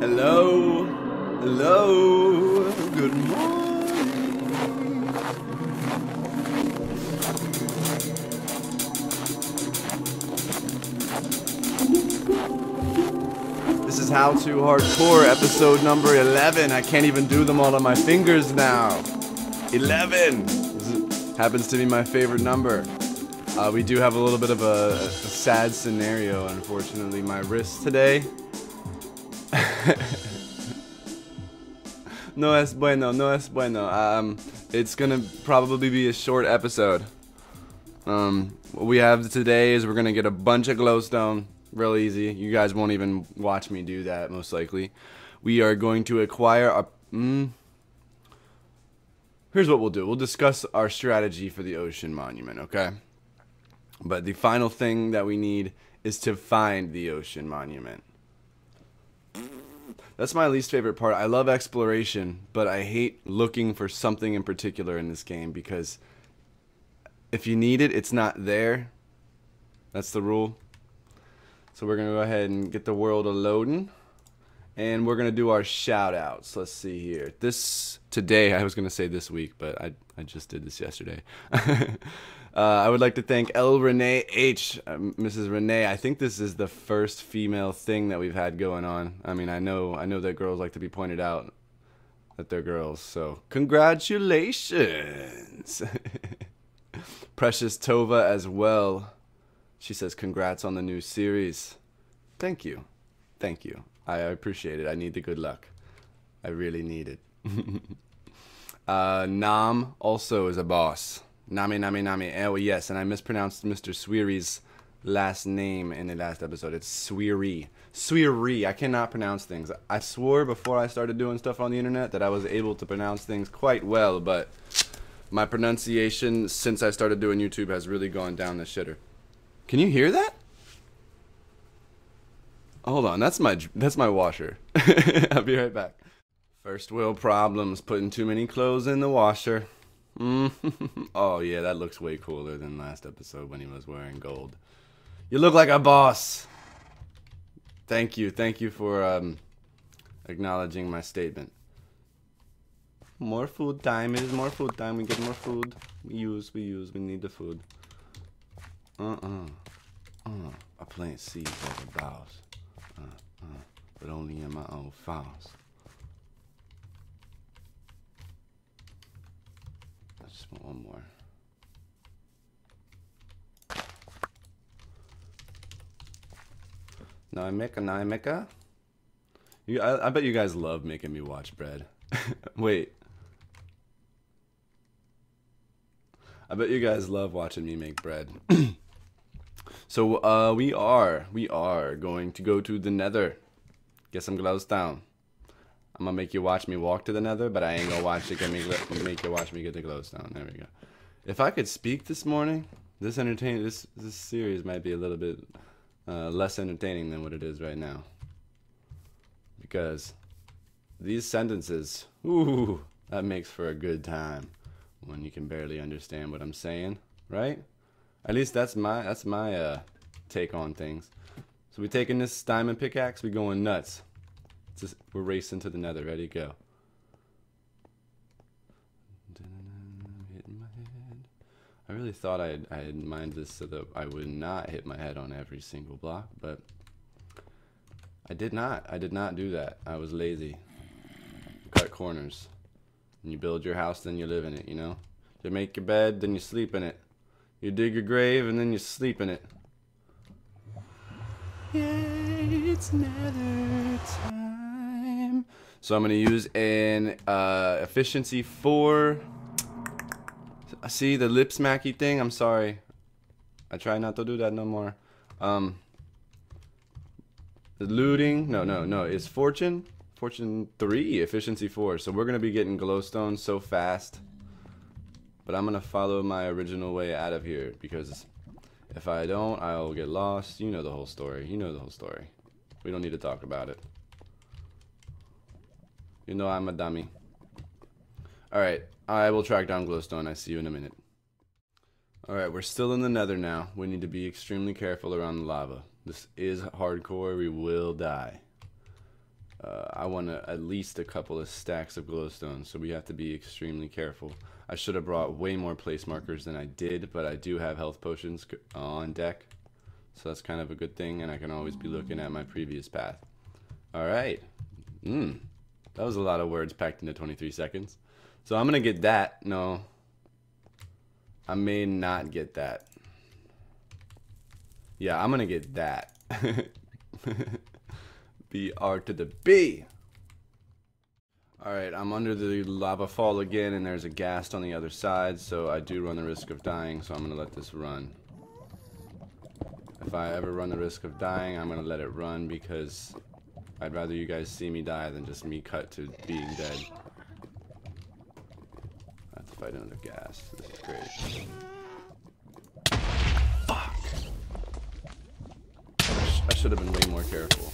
Hello. Hello. Good morning. This is How to Hardcore, episode number 11. I can't even do them all on my fingers now. 11! This is- happens to be my favorite number. Uh, we do have a little bit of a, a sad scenario, unfortunately. My wrist today. No es bueno, no es bueno. Um, it's gonna probably be a short episode. Um, what we have today is we're gonna get a bunch of glowstone, real easy. You guys won't even watch me do that, most likely. We are going to acquire a. Mm, here's what we'll do. We'll discuss our strategy for the ocean monument, okay? But the final thing that we need is to find the ocean monument. That's my least favorite part. I love exploration, but I hate looking for something in particular in this game because if you need it, it's not there. That's the rule. So we're going to go ahead and get the world a loading. And we're going to do our shout outs. Let's see here. This today, I was going to say this week, but I, I just did this yesterday. uh, I would like to thank L. Renee H. Uh, Mrs. Renee. I think this is the first female thing that we've had going on. I mean, I know I know that girls like to be pointed out that they're girls. So, congratulations. Precious Tova as well. She says, Congrats on the new series. Thank you. Thank you. I appreciate it. I need the good luck. I really need it. uh, Nam also is a boss. Nami, Nami, Nami. Oh, yes, and I mispronounced Mr. Sweary's last name in the last episode. It's Sweary. Sweary. I cannot pronounce things. I swore before I started doing stuff on the internet that I was able to pronounce things quite well, but my pronunciation since I started doing YouTube has really gone down the shitter. Can you hear that? Hold on, that's my that's my washer. I'll be right back. First world problems: putting too many clothes in the washer. Oh yeah, that looks way cooler than last episode when he was wearing gold. You look like a boss. Thank you, thank you for um, acknowledging my statement. More food time. It is more food time. We get more food. We use, we use. We need the food. Uh-uh. Uh, I plant seeds like a boss. Uh, uh, but only in my own files. Just want one more. Now I make a now I make a. You, I, I bet you guys love making me watch bread. Wait. I bet you guys love watching me make bread. so uh, we are we are going to go to the Nether. Get some glowstone. I'm gonna make you watch me walk to the Nether, but I ain't gonna watch it. Get me make you watch me get the glowstone. There we go. If I could speak this morning, this entertain this this series might be a little bit uh, less entertaining than what it is right now. Because these sentences, ooh, that makes for a good time when you can barely understand what I'm saying, right? At least that's my that's my uh, take on things. So we taking this diamond pickaxe, we going nuts. We're racing to the nether, ready to go. I really thought I had, I had mined this so that I would not hit my head on every single block, but I did not. I did not do that. I was lazy. Cut corners. And you build your house, then you live in it, you know? You make your bed, then you sleep in it. You dig your grave, and then you sleep in it. Yay, it's nether time. So I'm to use an uh, efficiency 4. See the lip smacky thing? I'm sorry. I try not to do that no more. Um, looting? No, no, no. It's fortune. Fortune 3, efficiency 4. So we're to be getting glowstone so fast. But I'm to follow my original way out of here because if I don't, I'll get lost. You know the whole story. You know the whole story. We don't need to talk about it. You know I'm a dummy. Alright, I will track down glowstone. I see you in a minute. Alright, we're still in the nether now. We need to be extremely careful around the lava. This is hardcore. We will die. uh, I want at least a couple of stacks of glowstone, so we have to be extremely careful. I should have brought way more place markers than I did, but I do have health potions on deck, so that's kind of a good thing, and I can always be looking at my previous path. Alright. Mmm. That was a lot of words packed into 23 seconds. So I'm going to get that. No. I may not get that. Yeah, I'm going to get that. B R to the B. Alright, I'm under the lava fall again, and there's a ghast on the other side, so I do run the risk of dying, so I'm going to let this run. If I ever run the risk of dying, I'm going to let it run because I'd rather you guys see me die than just me cut to being dead. I have to fight another ghast. This is great. Fuck! I should have been way more careful.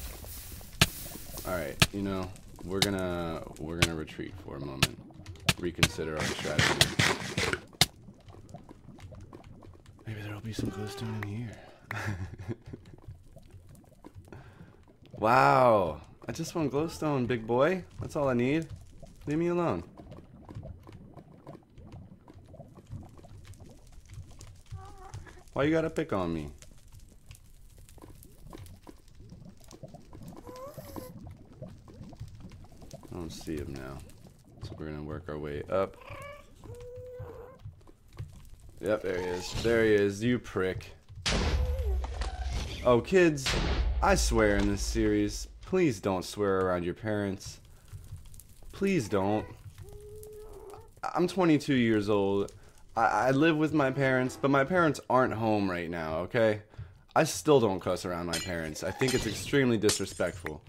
Alright, you know, we're gonna we're gonna retreat for a moment. Reconsider our strategy. Maybe there'll be some glowstone in here. Wow. I just want glowstone, big boy. That's all I need. Leave me alone. Why you gotta pick on me? I don't see him now. So we're gonna work our way up. Yep, there he is. There he is, you prick. Oh, kids, I swear in this series, please don't swear around your parents. Please don't. I'm 22 years old. I, I live with my parents, but my parents aren't home right now, okay? I still don't cuss around my parents. I think it's extremely disrespectful.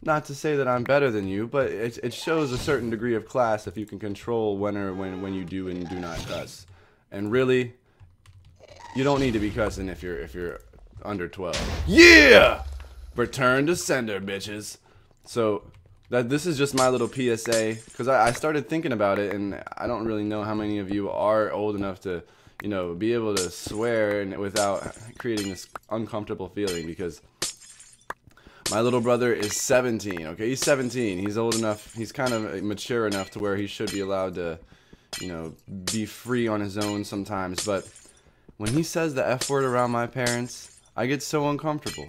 Not to say that I'm better than you, but it, it shows a certain degree of class if you can control when or when, when you do and do not cuss. And really, you don't need to be cussing if you're if you're under 12. Yeah! Return to sender, bitches. So, that this is just my little PSA, because I, I started thinking about it, and I don't really know how many of you are old enough to, you know, be able to swear and without creating this uncomfortable feeling, because my little brother is 17, okay? He's 17. He's old enough, he's kind of mature enough to where he should be allowed to, you know, be free on his own sometimes, but when he says the F word around my parents, I get so uncomfortable.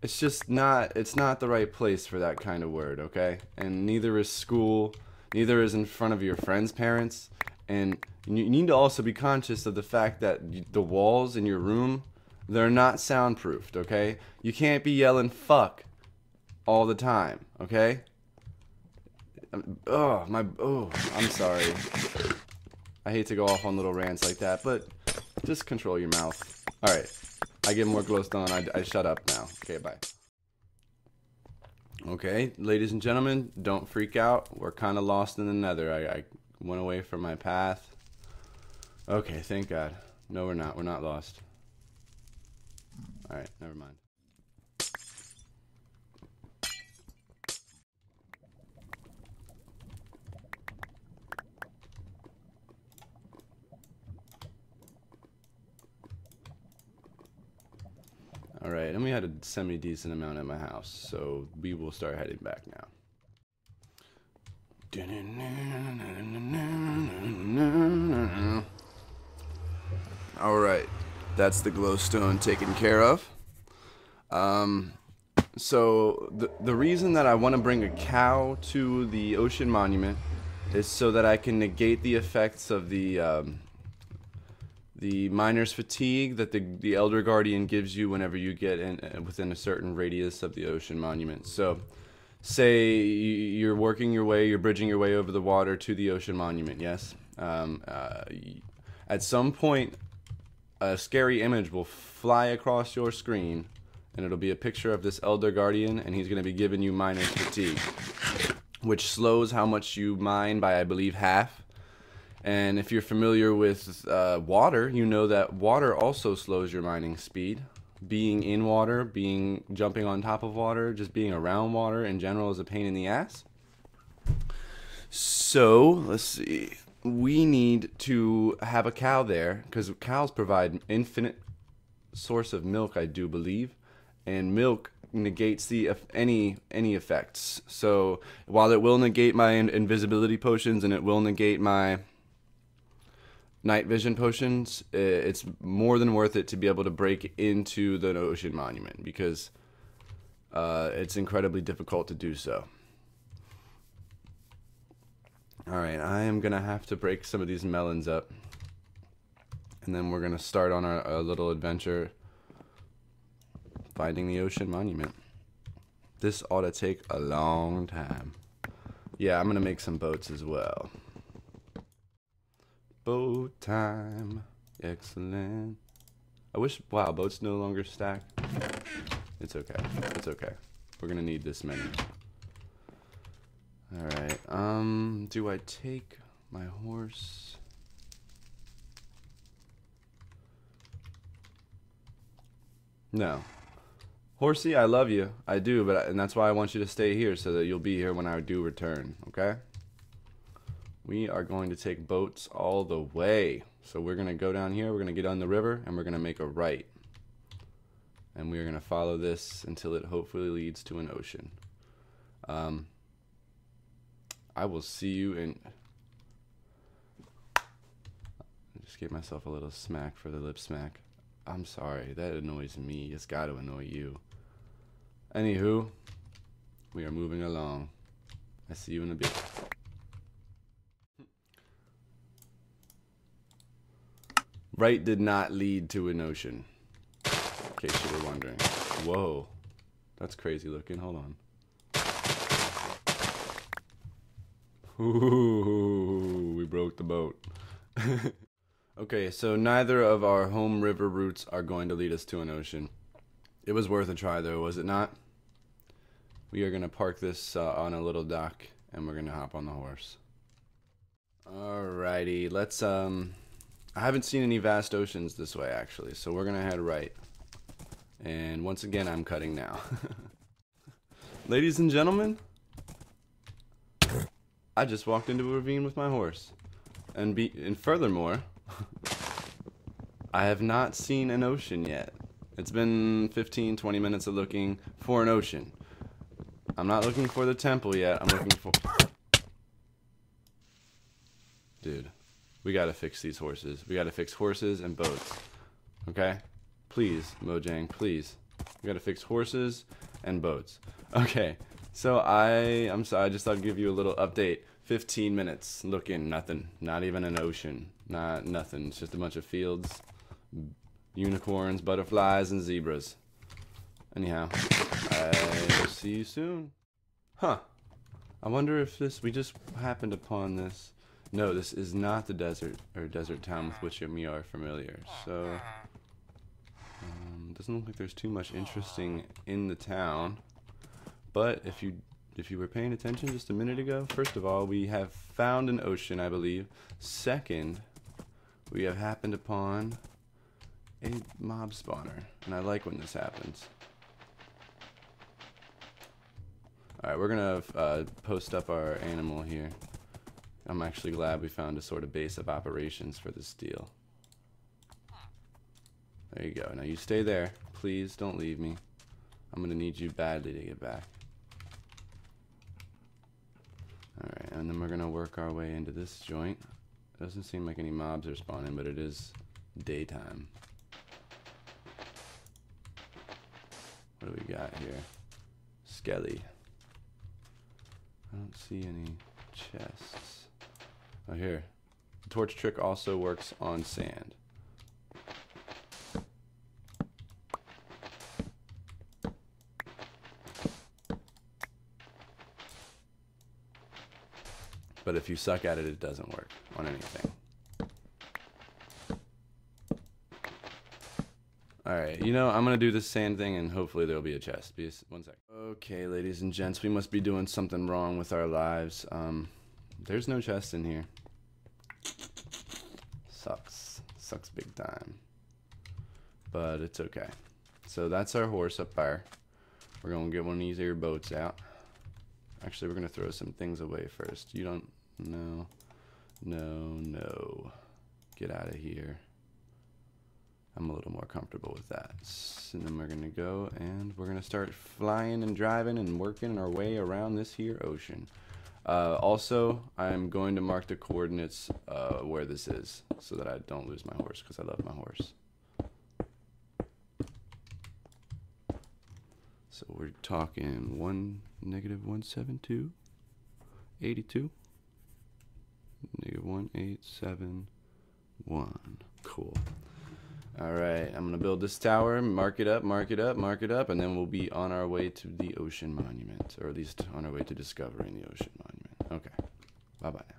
It's just not, it's not the right place for that kind of word, okay? And neither is school, neither is in front of your friends' parents. And you need to also be conscious of the fact that the walls in your room, they're not soundproofed, okay? You can't be yelling fuck all the time, okay? Um, oh, my, oh, I'm sorry. I hate to go off on little rants like that, but just control your mouth. All right. I get more glowstone. I, I shut up now. Okay, bye. Okay, ladies and gentlemen, don't freak out. We're kind of lost in the nether. I, I went away from my path. Okay, thank God. No, we're not. We're not lost. Alright, never mind. Alright, and we had a semi-decent amount at my house, so we will start heading back now. Alright, that's the glowstone taken care of. Um, so, the, the reason that I want to bring a cow to the ocean monument is so that I can negate the effects of the um, the miner's fatigue that the, the elder guardian gives you whenever you get in, uh, within a certain radius of the ocean monument. So say you're working your way you're bridging your way over the water to the ocean monument yes? Um, uh, at some point a scary image will fly across your screen and it'll be a picture of this elder guardian and he's going to be giving you miner's fatigue which slows how much you mine by i believe half and if you're familiar with uh, water, you know that water also slows your mining speed. Being in water, being jumping on top of water, just being around water in general is a pain in the ass. So let's see. We need to have a cow there because cows provide infinite source of milk, I do believe, and milk negates the any any effects. So while it will negate my invisibility potions and it will negate my night vision potions, it's more than worth it to be able to break into the ocean monument because uh, it's incredibly difficult to do so. All right, I am gonna have to break some of these melons up, and then we're gonna start on our, our little adventure finding the ocean monument. This ought to take a long time. Yeah, I'm gonna make some boats as well. Boat time. Excellent. I wish, wow, boats no longer stack. It's okay. It's okay. We're gonna need this many. Alright, um, do I take my horse? No. Horsey, I love you. I do, but I, and that's why I want you to stay here so that you'll be here when I do return, okay? We are going to take boats all the way. So we're going to go down here, we're going to get on the river, and we're going to make a right. And we are going to follow this until it hopefully leads to an ocean. Um, I will see you in... Just give myself a little smack for the lip smack. I'm sorry, that annoys me. It's got to annoy you. Anywho, we are moving along. I see you in a bit. Right did not lead to an ocean. In case you were wondering. Whoa. That's crazy looking. Hold on. Ooh, we broke the boat. okay, so neither of our home river routes are going to lead us to an ocean. It was worth a try, though, was it not? We are going to park this uh, on a little dock, and we're going to hop on the horse. Alrighty, let's, um... I haven't seen any vast oceans this way, actually, so we're going to head right. And once again, I'm cutting now. Ladies and gentlemen, I just walked into a ravine with my horse. And be and furthermore, I have not seen an ocean yet. It's been 15, 20 minutes of looking for an ocean. I'm not looking for the temple yet. I'm looking for... we gotta fix these horses. We gotta fix horses and boats. Okay? Please, Mojang, please. We gotta fix horses and boats. Okay, so I, I'm sorry, I just thought I'd give you a little update. 15 minutes, looking, nothing. Not even an ocean. Not nothing. It's just a bunch of fields unicorns, butterflies, and zebras. Anyhow, I'll see you soon. Huh. I wonder if this, we just happened upon this. No, this is not the desert, or desert town with which we are familiar. So, um, doesn't look like there's too much interesting in the town. But if you if you were paying attention just a minute ago, first of all, we have found an ocean, I believe. Second, we have happened upon a mob spawner. And I like when this happens. Alright, we're gonna uh, post up our animal here. I'm actually glad we found a sort of base of operations for this deal. There you go. Now you stay there. Please don't leave me. I'm gonna need you badly to get back. Alright, and then we're gonna work our way into this joint. Doesn't seem like any mobs are spawning, but it is daytime. What do we got here? Skelly. I don't see any chests. Oh, here. The torch trick also works on sand. But if you suck at it, it doesn't work on anything. Alright, you know, I'm gonna do this sand thing and hopefully there'll be a chest. Be one sec. Okay, ladies and gents, we must be doing something wrong with our lives. Um, there's no chest in here. Sucks. Sucks big time. But it's okay. So that's our horse up there. We're gonna get one of these here boats out. Actually, we're gonna throw some things away first. You don't... No. No, no. Get out of here. I'm a little more comfortable with that. So then we're going to go and we're going to start flying and driving and working our way around this here ocean. Uh, also, I'm going to mark the coordinates uh, where this is so that I don't lose my horse because I love my horse. So we're talking 1, negative 172, 82, negative 1871. Cool. All right, I'm gonna build this tower, mark it up, mark it up, mark it up, and then we'll be on our way to the ocean monument, or at least on our way to discovering the ocean monument. Okay, bye-bye now.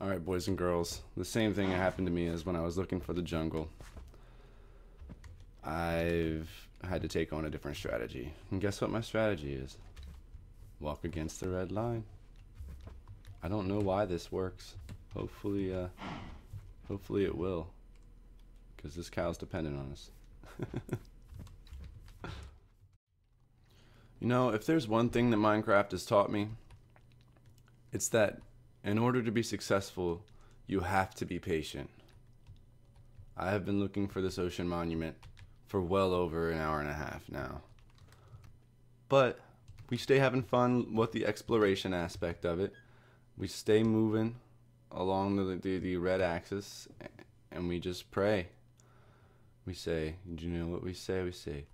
All right, boys and girls, the same thing happened to me as when I was looking for the jungle. I've had to take on a different strategy. And guess what my strategy is? Walk against the red line. I don't know why this works. Hopefully, uh, hopefully it will because this cow's dependent on us. you know, if there's one thing that Minecraft has taught me, it's that in order to be successful, you have to be patient. I have been looking for this ocean monument for well over an hour and a half now. But we stay having fun with the exploration aspect of it. We stay moving along the, the, the red axis and we just pray we say, do you know what we say? We say,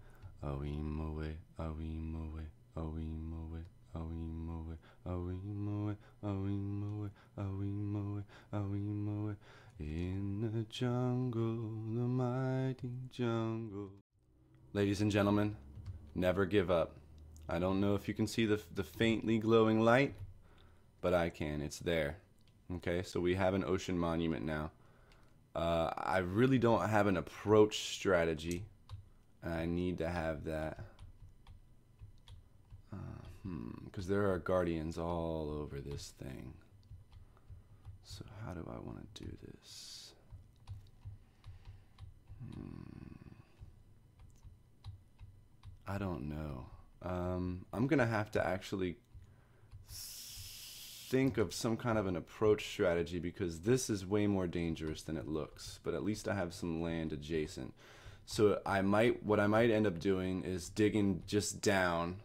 Awimowe, Awimowe, Awimowe, Awimowe, Awimowe, Awimowe, Awimowe, Awimowe, in the jungle, the mighty jungle. Ladies and gentlemen, never give up. I don't know if you can see the, the faintly glowing light, but I can. It's there. Okay, so we have an ocean monument now. Uh, I really don't have an approach strategy. I need to have that. Uh, hmm, because there are guardians all over this thing. So how do I want to do this? Hmm. I don't know. Um, I'm gonna have to actually think of some kind of an approach strategy because this is way more dangerous than it looks. But at least I have some land adjacent. So I might, what I might end up doing is digging just down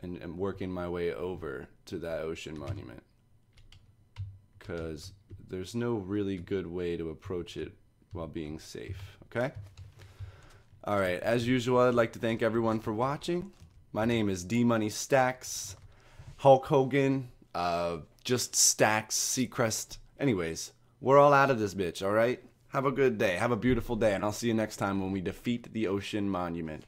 and, and working my way over to that ocean monument. Because there's no really good way to approach it while being safe, okay? All right, as usual, I'd like to thank everyone for watching. My name is D Money Stacks. Hulk Hogan, uh, just Stacks, Seacrest. Anyways, we're all out of this bitch, all right? Have a good day. Have a beautiful day, and I'll see you next time when we defeat the Ocean Monument.